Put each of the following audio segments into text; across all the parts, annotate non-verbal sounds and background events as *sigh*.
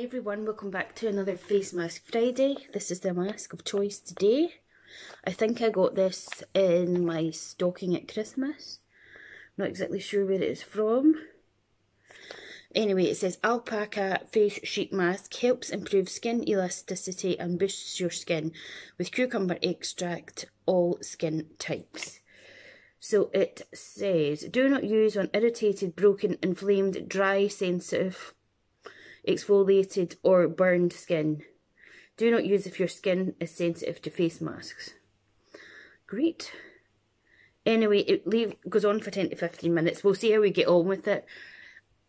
Hi everyone, welcome back to another Face Mask Friday. This is the mask of choice today. I think I got this in my stocking at Christmas. Not exactly sure where it is from. Anyway, it says Alpaca Face Sheet Mask helps improve skin elasticity and boosts your skin with cucumber extract, all skin types. So it says, do not use on irritated, broken, inflamed, dry, sensitive, exfoliated or burned skin. Do not use if your skin is sensitive to face masks. Great. Anyway, it leave, goes on for 10 to 15 minutes. We'll see how we get on with it.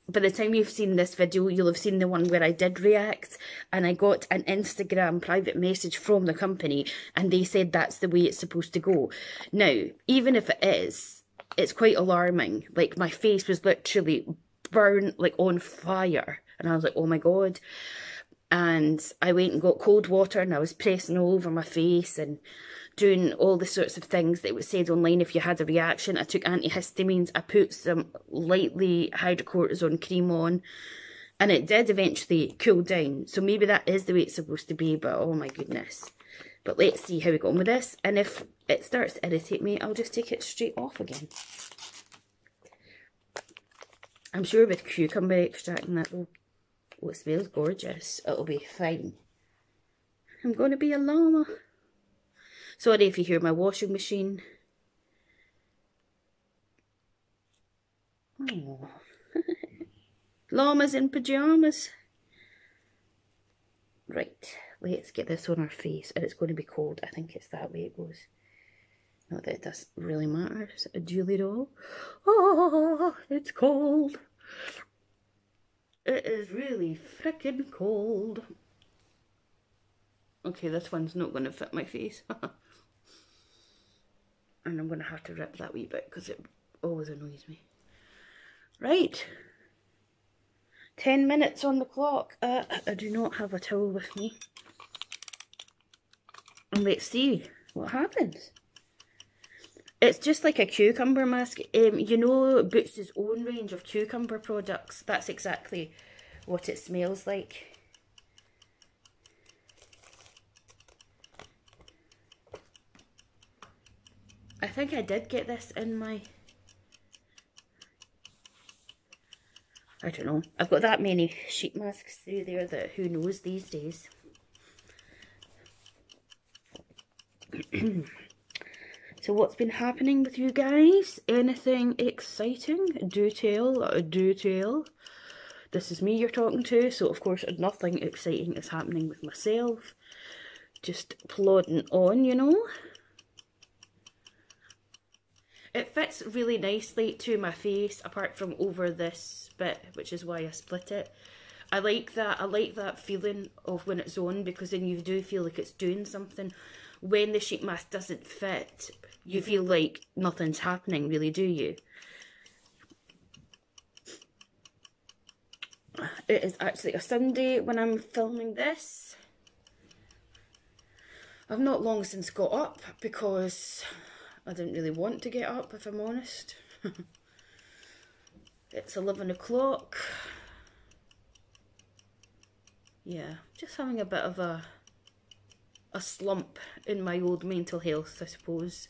By the time you've seen this video, you'll have seen the one where I did react and I got an Instagram private message from the company and they said that's the way it's supposed to go. Now, even if it is, it's quite alarming. Like, my face was literally burned, like, on fire and I was like, oh my God. And I went and got cold water and I was pressing all over my face and doing all the sorts of things that was said online if you had a reaction. I took antihistamines. I put some lightly hydrocortisone cream on and it did eventually cool down. So maybe that is the way it's supposed to be, but oh my goodness. But let's see how we go on with this. And if it starts to irritate me, I'll just take it straight off again. I'm sure with cucumber extract and that will Oh, it smells gorgeous. It'll be fine. I'm going to be a llama. Sorry if you hear my washing machine. Oh. *laughs* Llamas in pyjamas. Right, let's get this on our face. And it's going to be cold. I think it's that way it goes. Not that it doesn't really matter. Is it a Julie doll? Oh, it's cold. It is really freaking cold. Okay, this one's not going to fit my face. *laughs* and I'm going to have to rip that wee bit because it always annoys me. Right. 10 minutes on the clock. Uh, I do not have a towel with me. And let's see what happens. It's just like a cucumber mask. Um, you know Boots' own range of cucumber products? That's exactly what it smells like. I think I did get this in my... I don't know. I've got that many sheet masks through there that who knows these days. *clears throat* So what's been happening with you guys? Anything exciting? Do tell, do tell. This is me you're talking to, so of course nothing exciting is happening with myself. Just plodding on, you know. It fits really nicely to my face, apart from over this bit, which is why I split it. I like that. I like that feeling of when it's on because then you do feel like it's doing something. When the sheet mask doesn't fit, you feel like nothing's happening, really, do you? It is actually a Sunday when I'm filming this. I've not long since got up because I didn't really want to get up, if I'm honest. *laughs* it's 11 o'clock. Yeah, just having a bit of a a slump in my old mental health, I suppose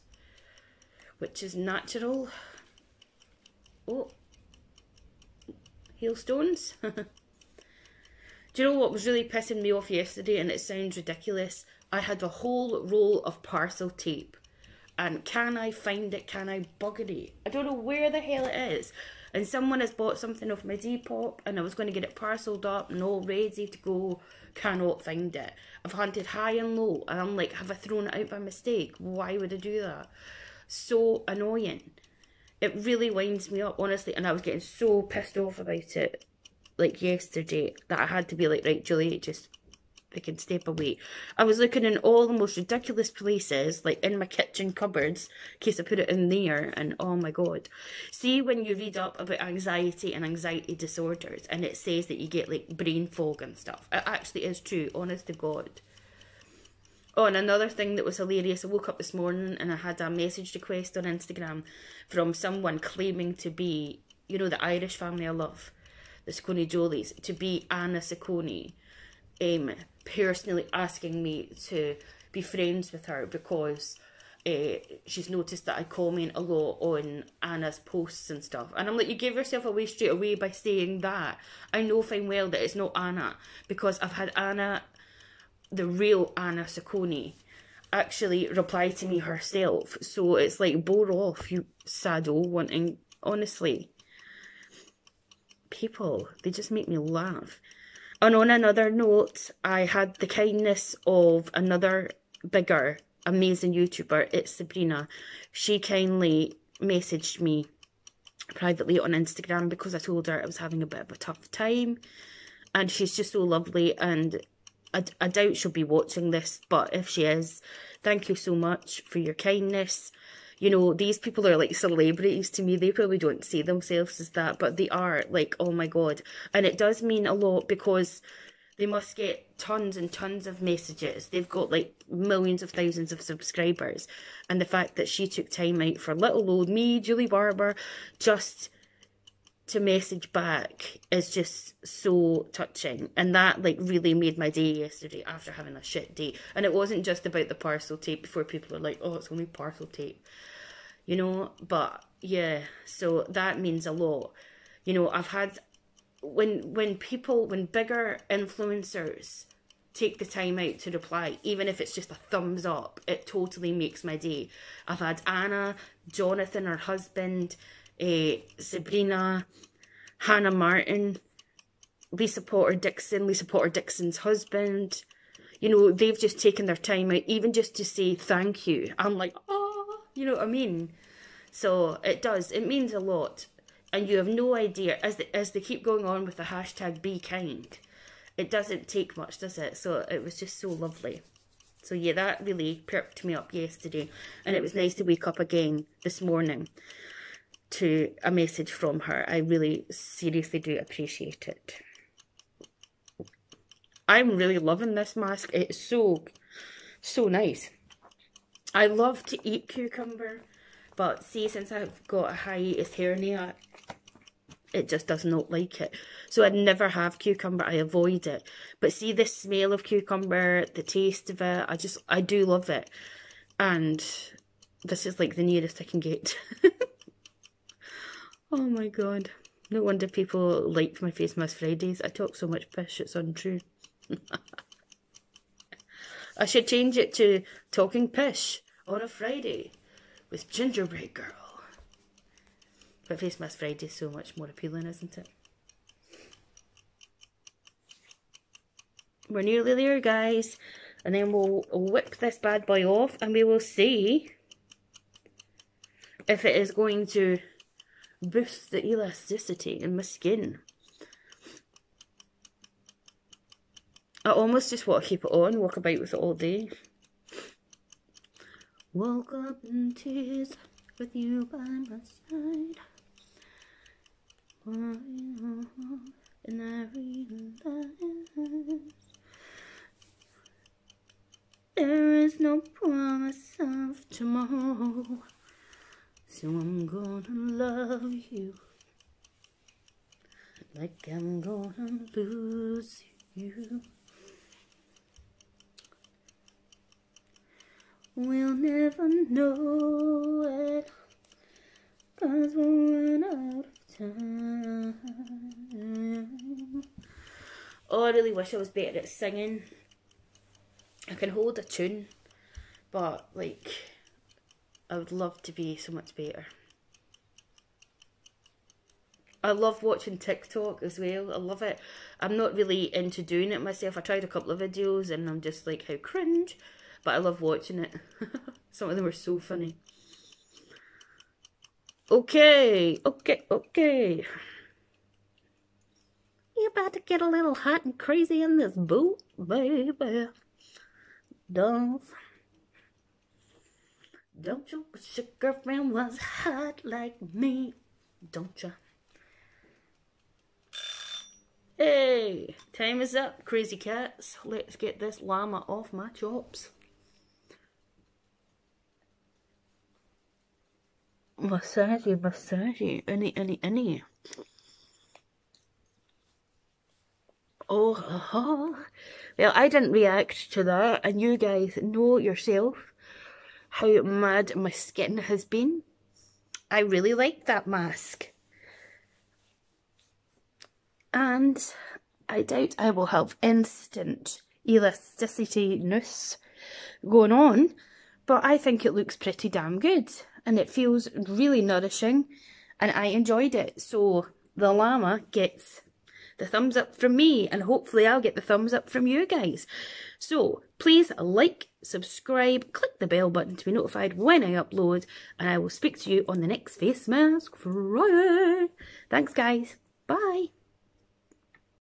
which is natural. Oh, hailstones. *laughs* Do you know what was really pissing me off yesterday, and it sounds ridiculous? I had a whole roll of parcel tape. And can I find it? Can I bugger it? I don't know where the hell it is. And someone has bought something off my Depop and I was going to get it parcelled up and all ready to go. Cannot find it. I've hunted high and low and I'm like, have I thrown it out by mistake? Why would I do that? So annoying. It really winds me up, honestly, and I was getting so pissed off about it, like, yesterday, that I had to be like, right, Julie, just I can step away. I was looking in all the most ridiculous places, like in my kitchen cupboards, in case I put it in there, and oh my god. See, when you read up about anxiety and anxiety disorders, and it says that you get, like, brain fog and stuff. It actually is true, honest to god. Oh, and another thing that was hilarious, I woke up this morning and I had a message request on Instagram from someone claiming to be, you know, the Irish family I love, the Saccone Jolys, to be Anna Saccone. um, personally asking me to be friends with her because uh, she's noticed that I comment a lot on Anna's posts and stuff. And I'm like, you gave yourself away straight away by saying that. I know fine well that it's not Anna because I've had Anna, the real Anna Saccone, actually reply to me herself. So it's like, bore off, you sado wanting, honestly. People, they just make me laugh. And on another note, I had the kindness of another bigger amazing YouTuber, it's Sabrina. She kindly messaged me privately on Instagram because I told her I was having a bit of a tough time. And she's just so lovely and I, I doubt she'll be watching this, but if she is, thank you so much for your kindness. You know, these people are like celebrities to me. They probably don't see themselves as that, but they are like, oh my god. And it does mean a lot because they must get tons and tons of messages. They've got like millions of thousands of subscribers. And the fact that she took time out for little old me, Julie Barber, just to message back is just so touching. And that like really made my day yesterday after having a shit day. And it wasn't just about the parcel tape before people are like, oh, it's only parcel tape. You know, but yeah, so that means a lot. You know, I've had when when people when bigger influencers take the time out to reply, even if it's just a thumbs up, it totally makes my day. I've had Anna, Jonathan, her husband, uh, Sabrina, Hannah Martin, Lisa Potter Dixon, Lisa Potter Dixon's husband. You know, they've just taken their time out, even just to say thank you. I'm like, oh, you know what I mean? So it does. It means a lot and you have no idea as they, as they keep going on with the hashtag be kind it doesn't take much does it so it was just so lovely so yeah that really perked me up yesterday and it was nice to wake up again this morning to a message from her i really seriously do appreciate it i'm really loving this mask it's so so nice i love to eat cucumber but see since i've got a hiatus hernia it just does not like it. So I'd never have cucumber, I avoid it. But see the smell of cucumber, the taste of it, I just, I do love it. And this is like the nearest I can get. *laughs* oh my god. No wonder people like my Face Mask Fridays. I talk so much pish, it's untrue. *laughs* I should change it to Talking Pish on a Friday with Gingerbread Girl. But Face Mask Friday is so much more appealing, isn't it? We're nearly there, guys. And then we'll whip this bad boy off and we will see if it is going to boost the elasticity in my skin. I almost just want to keep it on, walk about with it all day. Woke up in tears with you by my side and I realize there is no promise of tomorrow, so I'm gonna love you like I'm gonna lose you. We'll never know it, cause we'll run out of time. Oh, I really wish I was better at singing. I can hold a tune, but like, I would love to be so much better. I love watching TikTok as well. I love it. I'm not really into doing it myself. I tried a couple of videos and I'm just like, how cringe. But I love watching it. *laughs* Some of them are so funny. Okay, okay, okay. You're about to get a little hot and crazy in this boot, baby. Don't, don't you wish your girlfriend was hot like me? Don't you? Hey, time is up, crazy cats. Let's get this llama off my chops. Massagey, massagey, any, any, any. Oh, *laughs* well, I didn't react to that, and you guys know yourself how mad my skin has been. I really like that mask. And I doubt I will have instant elasticity-ness going on, but I think it looks pretty damn good and it feels really nourishing and I enjoyed it. So the llama gets the thumbs up from me and hopefully I'll get the thumbs up from you guys. So please like, subscribe, click the bell button to be notified when I upload and I will speak to you on the next face mask Friday. Thanks guys. Bye.